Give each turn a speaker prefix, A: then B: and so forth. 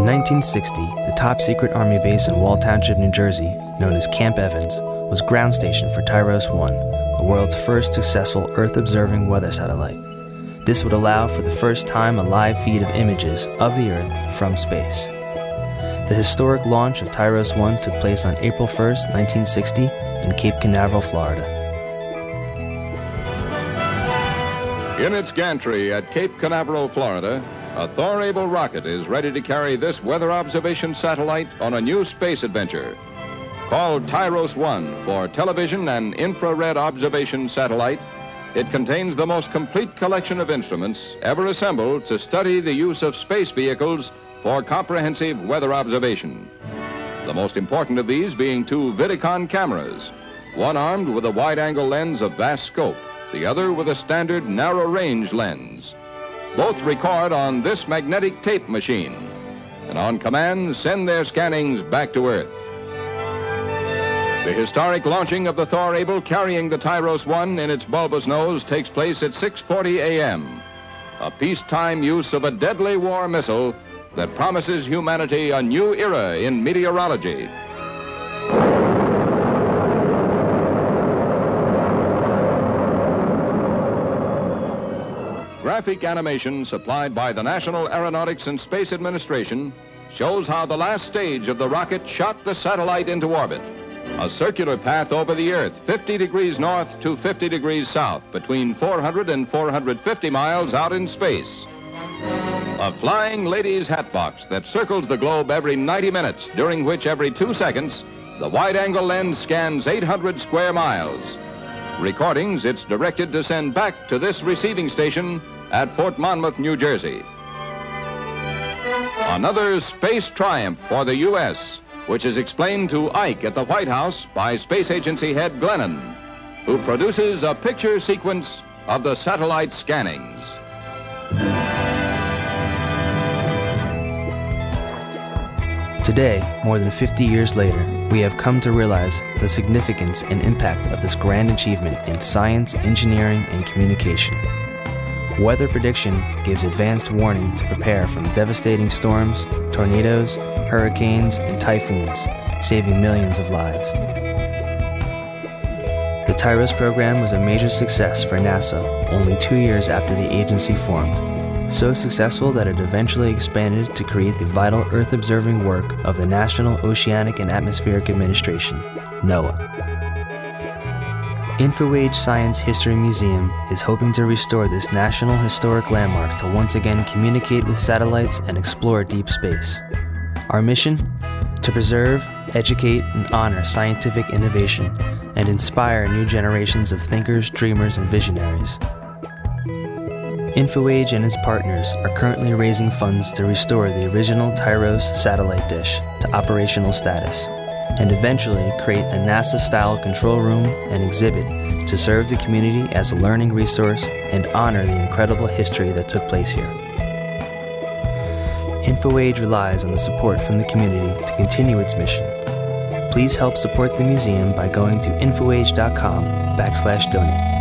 A: 1960, the top secret Army base in Wall Township, New Jersey, known as Camp Evans, was ground station for TIROS 1, the world's first successful Earth observing weather satellite. This would allow for the first time a live feed of images of the Earth from space. The historic launch of TIROS 1 took place on April 1, 1960, in Cape Canaveral, Florida.
B: In its gantry at Cape Canaveral, Florida, a Thor Able rocket is ready to carry this weather observation satellite on a new space adventure. Called TIROS 1 for television and infrared observation satellite, it contains the most complete collection of instruments ever assembled to study the use of space vehicles for comprehensive weather observation. The most important of these being two Vidicon cameras, one armed with a wide-angle lens of vast scope, the other with a standard narrow-range lens. Both record on this magnetic tape machine and on command send their scannings back to Earth. The historic launching of the Thor Able carrying the TIROS 1 in its bulbous nose takes place at 6.40 a.m. A peacetime use of a deadly war missile that promises humanity a new era in meteorology. Graphic animation supplied by the National Aeronautics and Space Administration shows how the last stage of the rocket shot the satellite into orbit. A circular path over the Earth, 50 degrees north to 50 degrees south, between 400 and 450 miles out in space. A flying lady's hatbox that circles the globe every 90 minutes, during which every two seconds, the wide-angle lens scans 800 square miles. Recordings it's directed to send back to this receiving station at Fort Monmouth, New Jersey. Another space triumph for the U.S., which is explained to Ike at the White House by Space Agency head Glennan, who produces a picture sequence of the satellite scannings.
A: Today, more than 50 years later, we have come to realize the significance and impact of this grand achievement in science, engineering, and communication. Weather prediction gives advanced warning to prepare from devastating storms, tornadoes, hurricanes, and typhoons, saving millions of lives. The TIROS program was a major success for NASA only two years after the agency formed, so successful that it eventually expanded to create the vital Earth observing work of the National Oceanic and Atmospheric Administration, NOAA. InfoAge Science History Museum is hoping to restore this national historic landmark to once again communicate with satellites and explore deep space. Our mission? To preserve, educate, and honor scientific innovation and inspire new generations of thinkers, dreamers, and visionaries. InfoAge and its partners are currently raising funds to restore the original TIROS satellite dish to operational status and eventually create a NASA style control room and exhibit to serve the community as a learning resource and honor the incredible history that took place here. InfoAge relies on the support from the community to continue its mission. Please help support the museum by going to infoage.com backslash donate.